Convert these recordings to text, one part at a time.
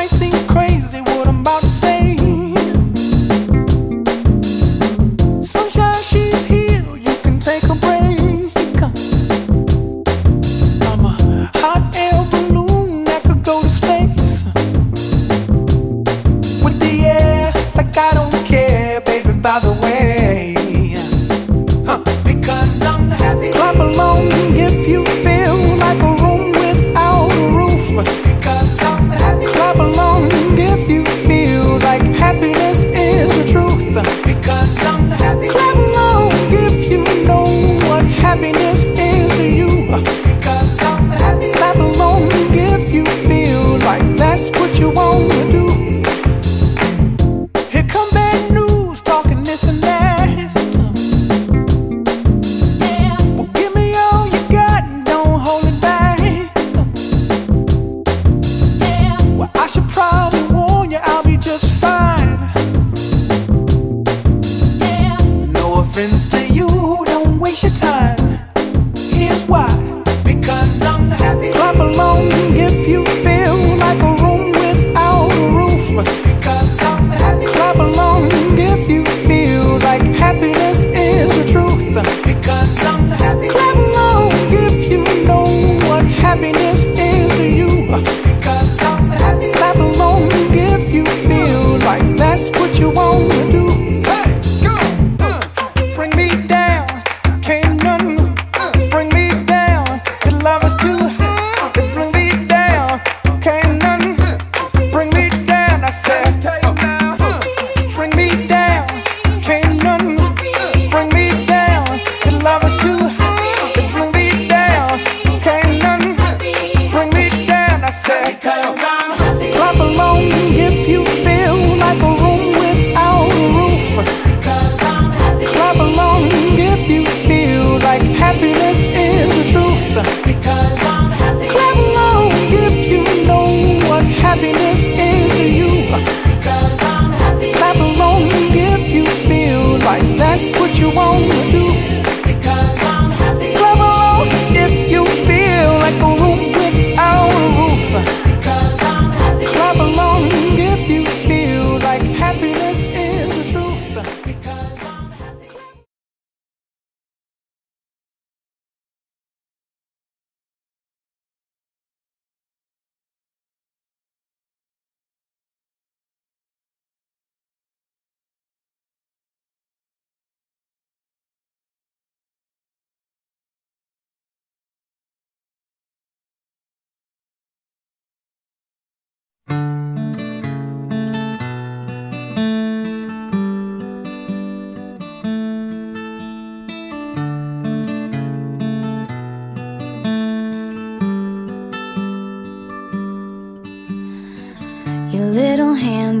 I sing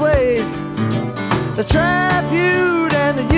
They trap you and they